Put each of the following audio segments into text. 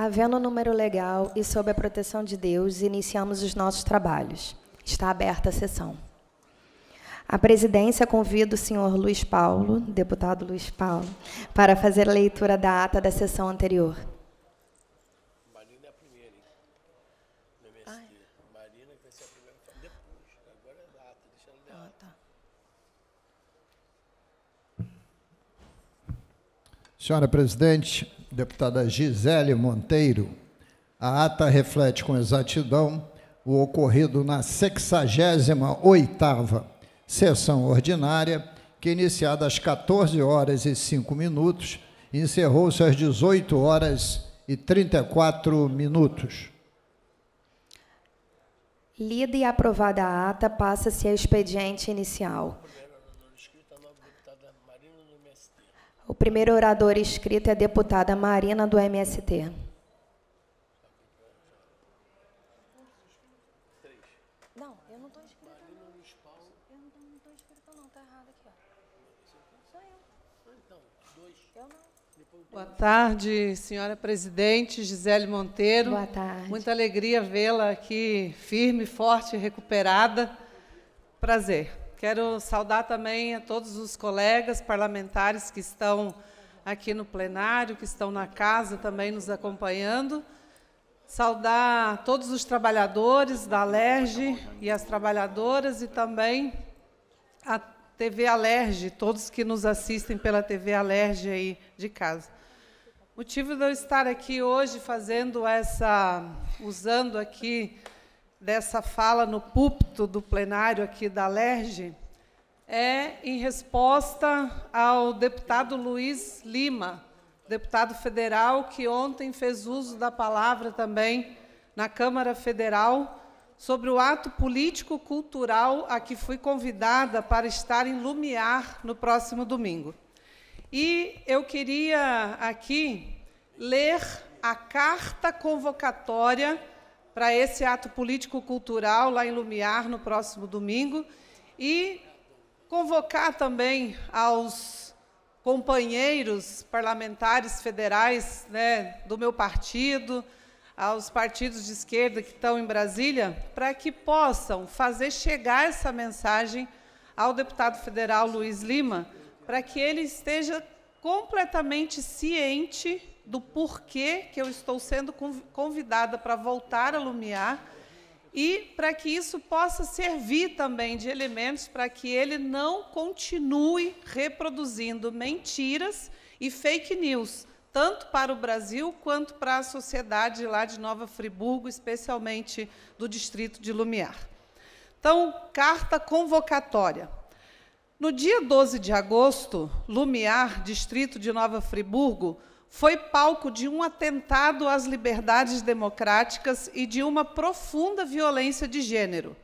Havendo número legal e sob a proteção de Deus, iniciamos os nossos trabalhos. Está aberta a sessão. A presidência convida o senhor Luiz Paulo, deputado Luiz Paulo, para fazer a leitura da ata da sessão anterior. Marina é a primeira, hein? Marina vai ser a primeira depois. Agora é a ata, deixa. Senhora presidente, deputada Gisele Monteiro, a ata reflete com exatidão o ocorrido na 68ª sessão ordinária, que iniciada às 14 horas e 5 minutos, encerrou-se às 18 horas e 34 minutos. Lida e aprovada a ata, passa-se a expediente inicial. O primeiro orador inscrito é a deputada Marina, do MST. Não, eu não estou inscrita, não. Eu não estou inscrita, não. Está errado aqui, ó. Sou eu. Então, dois. Eu não. Boa tarde, senhora presidente Gisele Monteiro. Boa tarde. Muita alegria vê-la aqui firme, forte, recuperada. Prazer. Quero saudar também a todos os colegas parlamentares que estão aqui no plenário, que estão na casa também nos acompanhando. Saudar todos os trabalhadores da Alerj e as trabalhadoras e também a TV Alerj, todos que nos assistem pela TV Alerj aí de casa. Motivo de eu estar aqui hoje fazendo essa, usando aqui dessa fala no púlpito do plenário aqui da LERJ é em resposta ao deputado Luiz Lima, deputado federal, que ontem fez uso da palavra também na Câmara Federal sobre o ato político-cultural a que fui convidada para estar em Lumiar no próximo domingo. E eu queria aqui ler a carta convocatória para esse ato político-cultural lá em Lumiar no próximo domingo e convocar também aos companheiros parlamentares federais né, do meu partido, aos partidos de esquerda que estão em Brasília, para que possam fazer chegar essa mensagem ao deputado federal Luiz Lima, para que ele esteja completamente ciente do porquê que eu estou sendo convidada para voltar a Lumiar e para que isso possa servir também de elementos para que ele não continue reproduzindo mentiras e fake news, tanto para o Brasil quanto para a sociedade lá de Nova Friburgo, especialmente do distrito de Lumiar. Então, carta convocatória. No dia 12 de agosto, Lumiar, distrito de Nova Friburgo, foi palco de um atentado às liberdades democráticas e de uma profunda violência de gênero.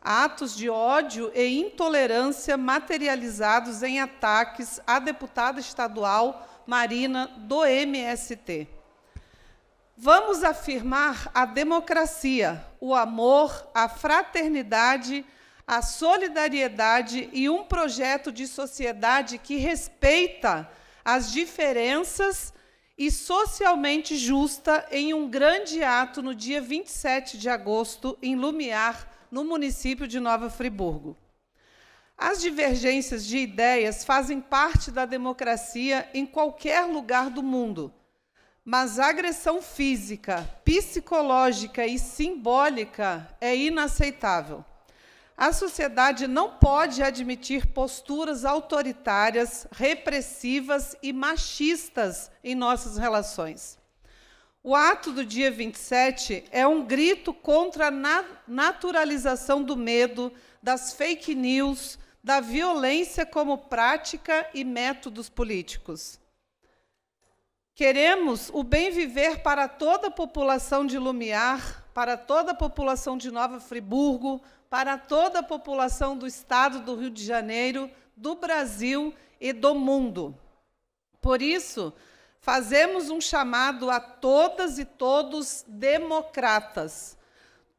Atos de ódio e intolerância materializados em ataques à deputada estadual Marina do MST. Vamos afirmar a democracia, o amor, a fraternidade, a solidariedade e um projeto de sociedade que respeita as diferenças e socialmente justa em um grande ato no dia 27 de agosto, em Lumiar, no município de Nova Friburgo. As divergências de ideias fazem parte da democracia em qualquer lugar do mundo, mas a agressão física, psicológica e simbólica é inaceitável. A sociedade não pode admitir posturas autoritárias, repressivas e machistas em nossas relações. O ato do dia 27 é um grito contra a naturalização do medo, das fake news, da violência como prática e métodos políticos. Queremos o bem viver para toda a população de Lumiar, para toda a população de Nova Friburgo, para toda a população do estado do Rio de Janeiro, do Brasil e do mundo. Por isso, fazemos um chamado a todas e todos democratas,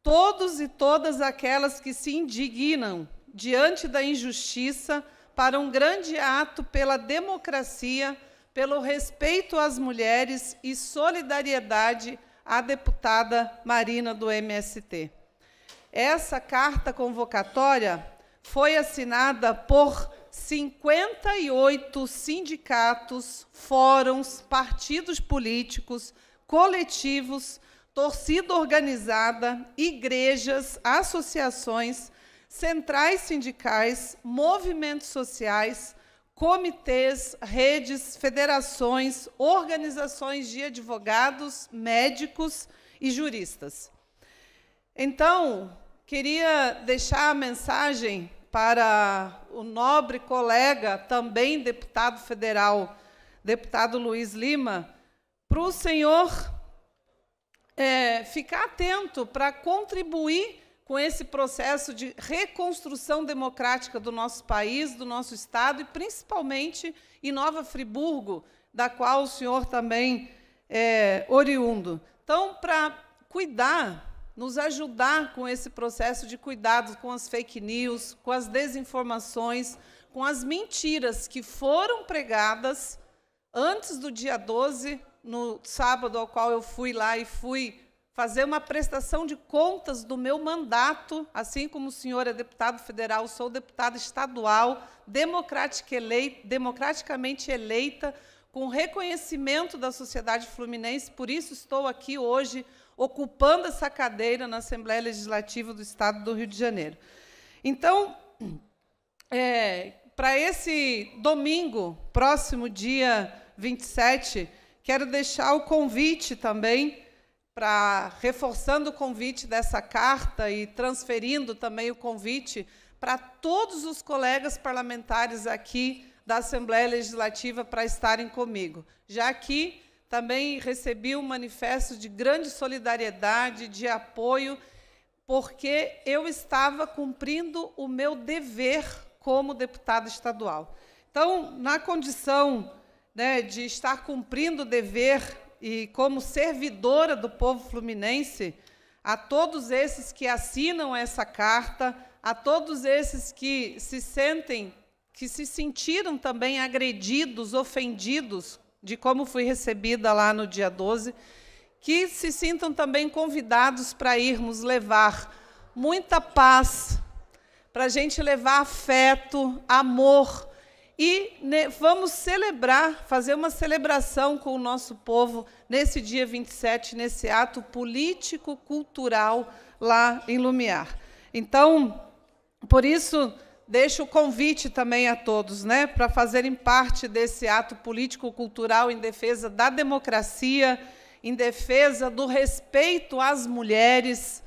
todos e todas aquelas que se indignam diante da injustiça para um grande ato pela democracia, pelo respeito às mulheres e solidariedade à deputada Marina do MST. Essa carta convocatória foi assinada por 58 sindicatos, fóruns, partidos políticos, coletivos, torcida organizada, igrejas, associações, centrais sindicais, movimentos sociais, comitês, redes, federações, organizações de advogados, médicos e juristas. Então, queria deixar a mensagem para o nobre colega, também deputado federal, deputado Luiz Lima, para o senhor é, ficar atento para contribuir com esse processo de reconstrução democrática do nosso país, do nosso Estado e, principalmente, em Nova Friburgo, da qual o senhor também é oriundo. Então, para cuidar, nos ajudar com esse processo de cuidado com as fake news, com as desinformações, com as mentiras que foram pregadas antes do dia 12, no sábado ao qual eu fui lá e fui fazer uma prestação de contas do meu mandato, assim como o senhor é deputado federal, sou deputada estadual, democraticamente eleita, com reconhecimento da sociedade fluminense, por isso estou aqui hoje ocupando essa cadeira na Assembleia Legislativa do Estado do Rio de Janeiro. Então, é, para esse domingo, próximo dia 27, quero deixar o convite também para reforçando o convite dessa carta e transferindo também o convite para todos os colegas parlamentares aqui da Assembleia Legislativa para estarem comigo. Já que também recebi um manifesto de grande solidariedade, de apoio, porque eu estava cumprindo o meu dever como deputada estadual. Então, na condição né, de estar cumprindo o dever e como servidora do povo fluminense, a todos esses que assinam essa carta, a todos esses que se sentem, que se sentiram também agredidos, ofendidos de como fui recebida lá no dia 12, que se sintam também convidados para irmos levar muita paz, para a gente levar afeto, amor, e vamos celebrar, fazer uma celebração com o nosso povo nesse dia 27, nesse ato político-cultural lá em Lumiar. Então, por isso, deixo o convite também a todos né, para fazerem parte desse ato político-cultural em defesa da democracia, em defesa do respeito às mulheres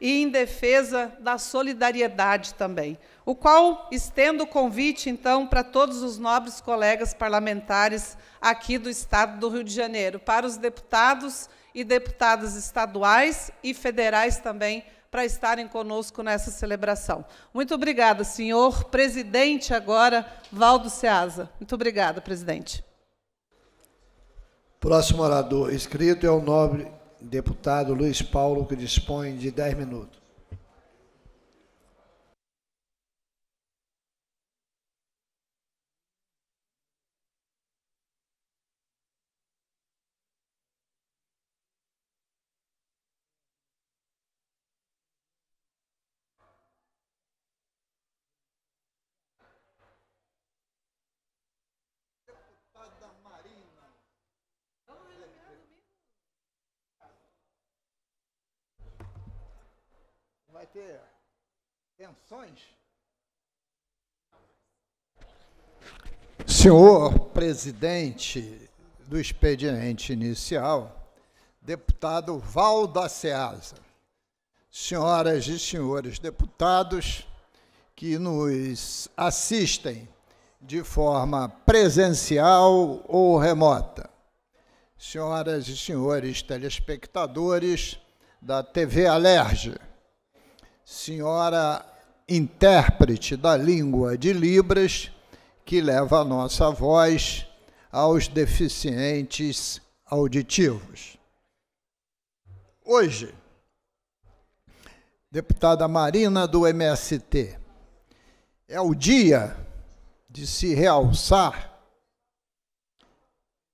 e em defesa da solidariedade também. O qual estendo o convite, então, para todos os nobres colegas parlamentares aqui do Estado do Rio de Janeiro, para os deputados e deputadas estaduais e federais também, para estarem conosco nessa celebração. Muito obrigada, senhor presidente, agora, Valdo Ceasa. Muito obrigada, presidente. Próximo orador inscrito é o nobre deputado Luiz Paulo, que dispõe de 10 minutos. Ter tensões. Senhor presidente do expediente inicial, deputado Valda Ceasa, senhoras e senhores deputados que nos assistem de forma presencial ou remota, senhoras e senhores telespectadores da TV Alerge, senhora intérprete da língua de Libras, que leva a nossa voz aos deficientes auditivos. Hoje, deputada Marina do MST, é o dia de se realçar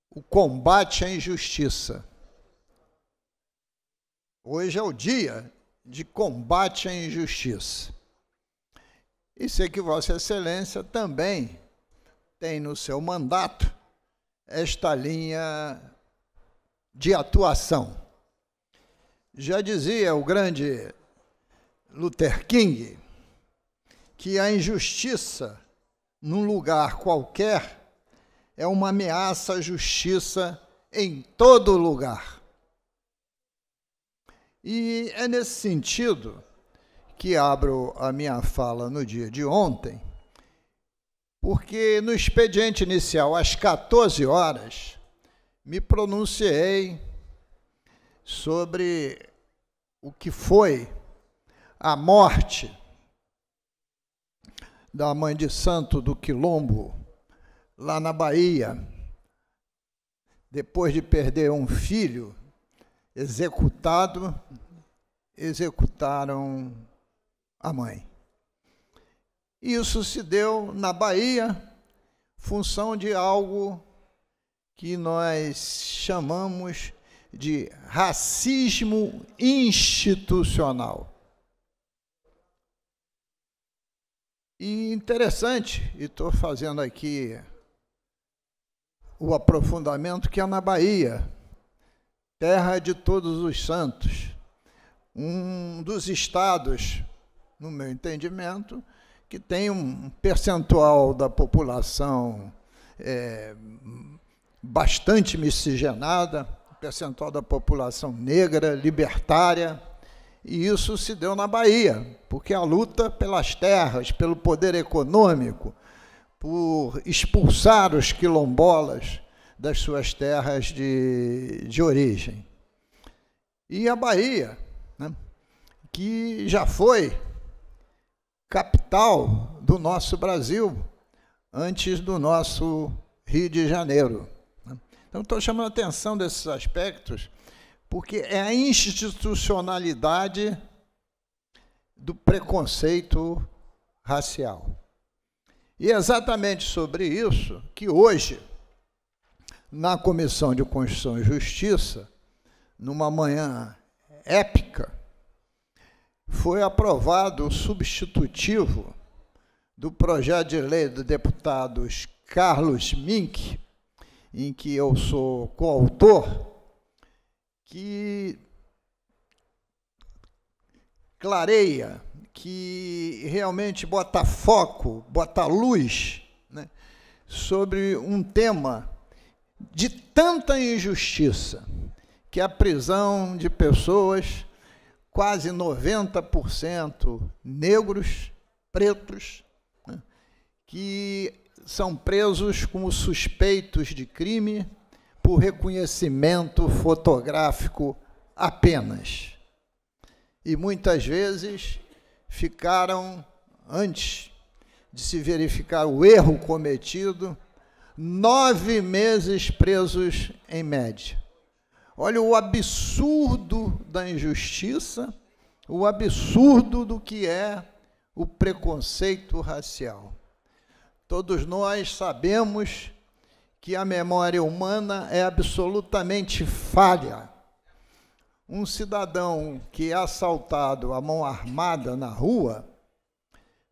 o combate à injustiça. Hoje é o dia de combate à injustiça. E sei que Vossa Excelência também tem no seu mandato esta linha de atuação. Já dizia o grande Luther King que a injustiça num lugar qualquer é uma ameaça à justiça em todo lugar. E é nesse sentido que abro a minha fala no dia de ontem, porque no expediente inicial, às 14 horas, me pronunciei sobre o que foi a morte da mãe de santo do Quilombo, lá na Bahia, depois de perder um filho executado, executaram a mãe. Isso se deu na Bahia, função de algo que nós chamamos de racismo institucional. E interessante, e estou fazendo aqui o aprofundamento que é na Bahia, terra de todos os santos, um dos estados, no meu entendimento, que tem um percentual da população é, bastante miscigenada, percentual da população negra, libertária, e isso se deu na Bahia, porque a luta pelas terras, pelo poder econômico, por expulsar os quilombolas das suas terras de, de origem. E a Bahia, né, que já foi capital do nosso Brasil antes do nosso Rio de Janeiro. Né. Então, estou chamando a atenção desses aspectos, porque é a institucionalidade do preconceito racial. E é exatamente sobre isso que hoje, na Comissão de Constituição e Justiça, numa manhã épica, foi aprovado o substitutivo do projeto de lei do deputado Carlos Mink, em que eu sou coautor, que clareia que realmente bota foco, bota luz né, sobre um tema de tanta injustiça, que a prisão de pessoas, quase 90% negros, pretos, né, que são presos como suspeitos de crime por reconhecimento fotográfico apenas. E muitas vezes ficaram, antes de se verificar o erro cometido, nove meses presos em média. Olha o absurdo da injustiça, o absurdo do que é o preconceito racial. Todos nós sabemos que a memória humana é absolutamente falha um cidadão que é assaltado à mão armada na rua,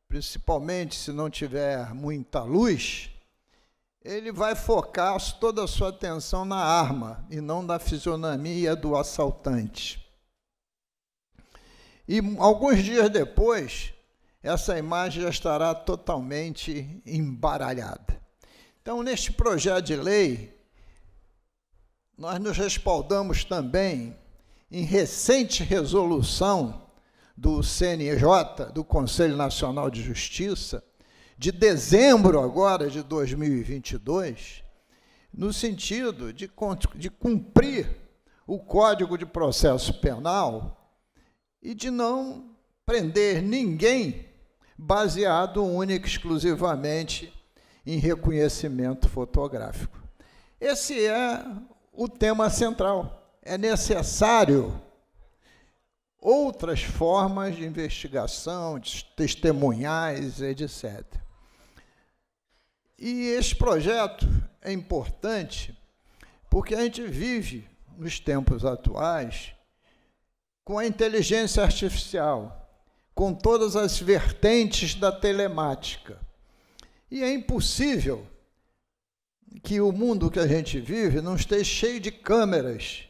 principalmente se não tiver muita luz, ele vai focar toda a sua atenção na arma e não na fisionomia do assaltante. E alguns dias depois, essa imagem já estará totalmente embaralhada. Então, neste projeto de lei, nós nos respaldamos também em recente resolução do CNJ, do Conselho Nacional de Justiça, de dezembro agora de 2022, no sentido de, de cumprir o Código de Processo Penal e de não prender ninguém baseado única e exclusivamente em reconhecimento fotográfico. Esse é o tema central é necessário outras formas de investigação, de testemunhais, etc. E esse projeto é importante Porque a gente vive, nos tempos atuais, com a inteligência artificial, com todas as vertentes da telemática. E é impossível que o mundo que a gente vive não esteja cheio de câmeras,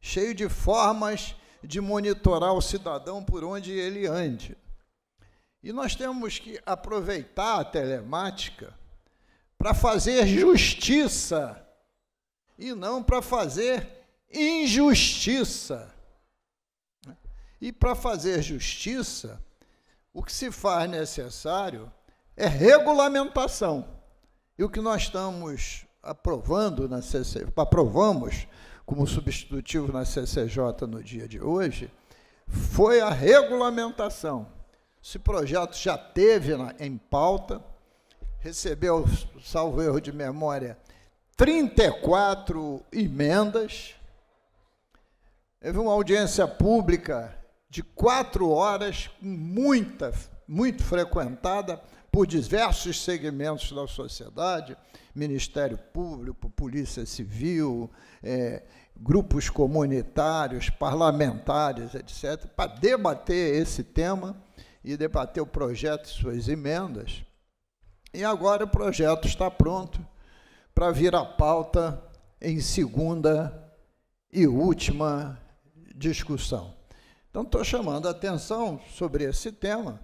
cheio de formas de monitorar o cidadão por onde ele ande. E nós temos que aproveitar a telemática para fazer justiça e não para fazer injustiça. E para fazer justiça, o que se faz necessário é regulamentação. E o que nós estamos aprovando na CC, aprovamos como substitutivo na CCJ no dia de hoje, foi a regulamentação. Esse projeto já teve na, em pauta, recebeu, salvo erro de memória, 34 emendas. Teve uma audiência pública de quatro horas, muita, muito frequentada por diversos segmentos da sociedade, Ministério Público, Polícia Civil, é, grupos comunitários, parlamentares, etc., para debater esse tema e debater o projeto e suas emendas. E agora o projeto está pronto para vir à pauta em segunda e última discussão. Então, estou chamando a atenção sobre esse tema,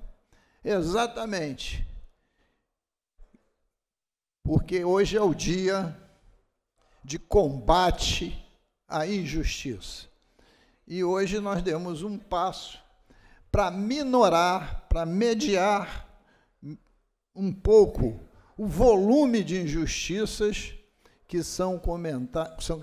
exatamente porque hoje é o dia de combate à injustiça. E hoje nós demos um passo para minorar, para mediar um pouco o volume de injustiças que são,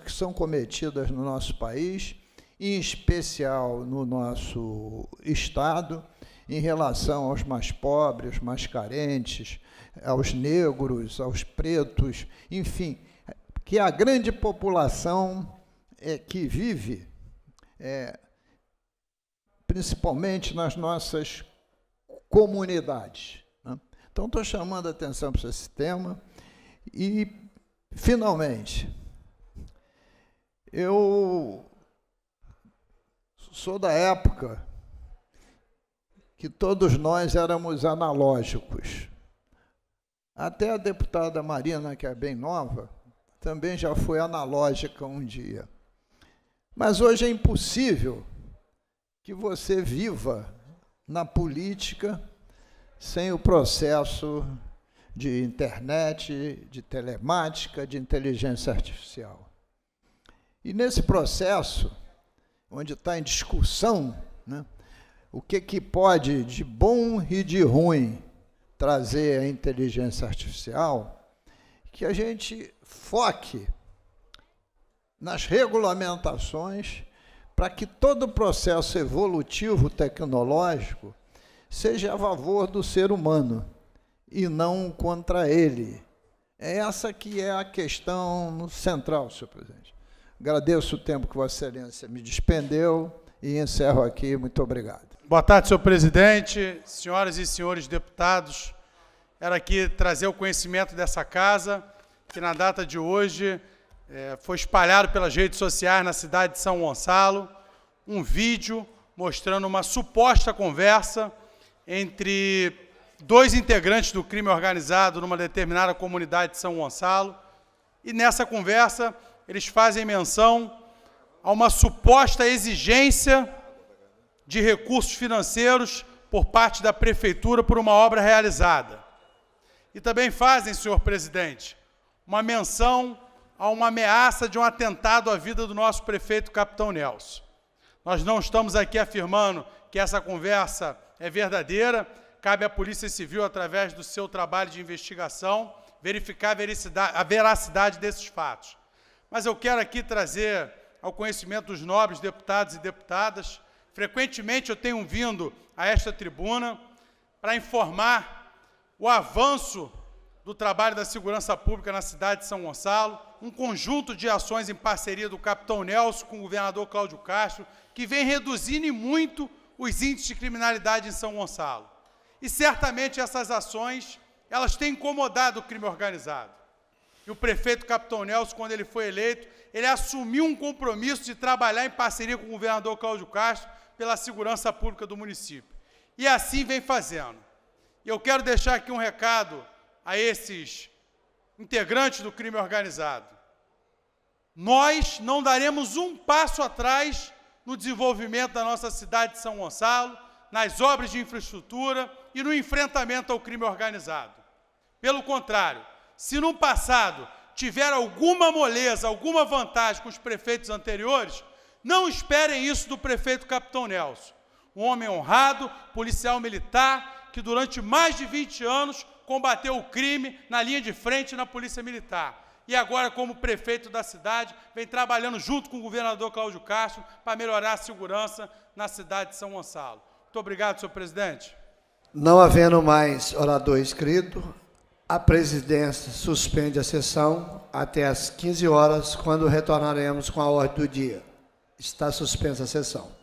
que são cometidas no nosso país, em especial no nosso Estado, em relação aos mais pobres, mais carentes, aos negros, aos pretos, enfim, que a grande população é, que vive, é, principalmente nas nossas comunidades. Então, estou chamando a atenção para esse tema e, finalmente, eu sou da época que todos nós éramos analógicos. Até a deputada Marina, que é bem nova, também já foi analógica um dia. Mas hoje é impossível que você viva na política sem o processo de internet, de telemática, de inteligência artificial. E nesse processo, onde está em discussão né, o que, que pode de bom e de ruim trazer a inteligência artificial, que a gente foque nas regulamentações para que todo o processo evolutivo tecnológico seja a favor do ser humano e não contra ele. É essa que é a questão central, senhor presidente. Agradeço o tempo que Vossa Excelência me despendeu e encerro aqui. Muito obrigado. Boa tarde, senhor presidente, senhoras e senhores deputados. Era aqui trazer o conhecimento dessa casa, que na data de hoje é, foi espalhado pelas redes sociais na cidade de São Gonçalo um vídeo mostrando uma suposta conversa entre dois integrantes do crime organizado numa determinada comunidade de São Gonçalo. E nessa conversa, eles fazem menção a uma suposta exigência de recursos financeiros por parte da prefeitura por uma obra realizada. E também fazem, senhor presidente, uma menção a uma ameaça de um atentado à vida do nosso prefeito Capitão Nelson. Nós não estamos aqui afirmando que essa conversa é verdadeira, cabe à Polícia Civil, através do seu trabalho de investigação, verificar a veracidade desses fatos. Mas eu quero aqui trazer ao conhecimento dos nobres deputados e deputadas Frequentemente eu tenho vindo a esta tribuna para informar o avanço do trabalho da segurança pública na cidade de São Gonçalo, um conjunto de ações em parceria do capitão Nelson com o governador Cláudio Castro, que vem reduzindo muito os índices de criminalidade em São Gonçalo. E certamente essas ações, elas têm incomodado o crime organizado. E o prefeito Capitão Nelson, quando ele foi eleito, ele assumiu um compromisso de trabalhar em parceria com o governador Cláudio Castro pela segurança pública do município. E assim vem fazendo. E eu quero deixar aqui um recado a esses integrantes do crime organizado. Nós não daremos um passo atrás no desenvolvimento da nossa cidade de São Gonçalo, nas obras de infraestrutura e no enfrentamento ao crime organizado. Pelo contrário, se no passado tiver alguma moleza, alguma vantagem com os prefeitos anteriores, não esperem isso do prefeito Capitão Nelson. Um homem honrado, policial militar, que durante mais de 20 anos combateu o crime na linha de frente na Polícia Militar. E agora, como prefeito da cidade, vem trabalhando junto com o governador Cláudio Castro para melhorar a segurança na cidade de São Gonçalo. Muito obrigado, senhor presidente. Não havendo mais orador inscrito, a presidência suspende a sessão até às 15 horas, quando retornaremos com a ordem do dia. Está suspensa a sessão.